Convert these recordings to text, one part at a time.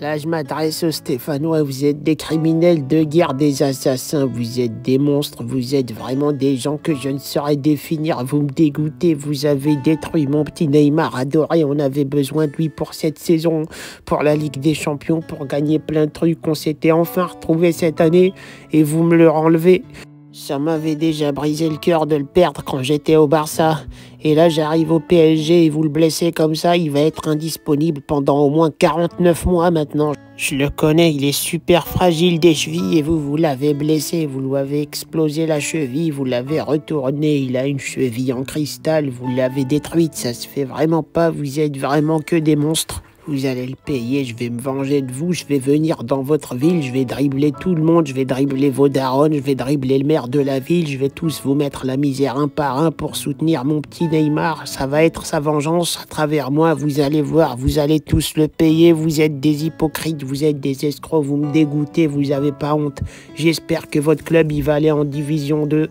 Là, je m'adresse aux Stéphanois. Vous êtes des criminels de guerre, des assassins. Vous êtes des monstres. Vous êtes vraiment des gens que je ne saurais définir. Vous me dégoûtez. Vous avez détruit mon petit Neymar adoré. On avait besoin de lui pour cette saison, pour la Ligue des Champions, pour gagner plein de trucs. On s'était enfin retrouvé cette année et vous me le renlevez. Ça m'avait déjà brisé le cœur de le perdre quand j'étais au Barça. Et là, j'arrive au PSG et vous le blessez comme ça, il va être indisponible pendant au moins 49 mois maintenant. Je le connais, il est super fragile des chevilles et vous, vous l'avez blessé, vous lui avez explosé la cheville, vous l'avez retourné, il a une cheville en cristal, vous l'avez détruite, ça se fait vraiment pas, vous êtes vraiment que des monstres. Vous allez le payer, je vais me venger de vous, je vais venir dans votre ville, je vais dribbler tout le monde, je vais dribbler vos darons, je vais dribbler le maire de la ville, je vais tous vous mettre la misère un par un pour soutenir mon petit Neymar. Ça va être sa vengeance à travers moi, vous allez voir, vous allez tous le payer, vous êtes des hypocrites, vous êtes des escrocs, vous me dégoûtez, vous avez pas honte. J'espère que votre club il va aller en division 2.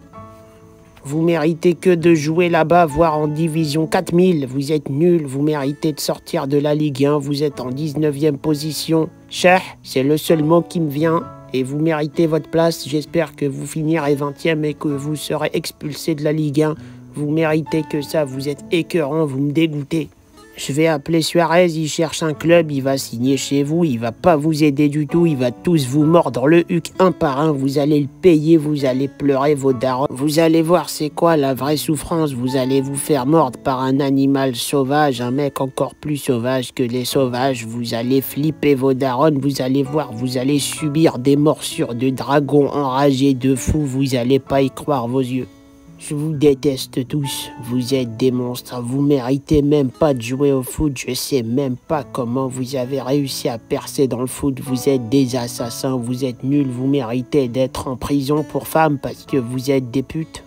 Vous méritez que de jouer là-bas, voire en division 4000. Vous êtes nul, vous méritez de sortir de la Ligue 1, vous êtes en 19e position. Cher, c'est le seul mot qui me vient. Et vous méritez votre place. J'espère que vous finirez 20e et que vous serez expulsé de la Ligue 1. Vous méritez que ça, vous êtes écœurant, vous me dégoûtez. Je vais appeler Suarez, il cherche un club, il va signer chez vous, il va pas vous aider du tout, il va tous vous mordre le huc un par un, vous allez le payer, vous allez pleurer vos darons. Vous allez voir c'est quoi la vraie souffrance, vous allez vous faire mordre par un animal sauvage, un mec encore plus sauvage que les sauvages, vous allez flipper vos darons, vous allez voir, vous allez subir des morsures de dragons enragés de fous, vous allez pas y croire vos yeux. Je vous déteste tous, vous êtes des monstres, vous méritez même pas de jouer au foot, je sais même pas comment vous avez réussi à percer dans le foot, vous êtes des assassins, vous êtes nuls, vous méritez d'être en prison pour femmes parce que vous êtes des putes.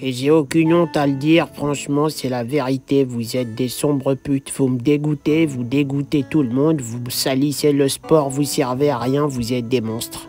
Et j'ai aucune honte à le dire, franchement, c'est la vérité. Vous êtes des sombres putes. Vous me dégoûtez, vous dégoûtez tout le monde, vous salissez le sport, vous servez à rien, vous êtes des monstres.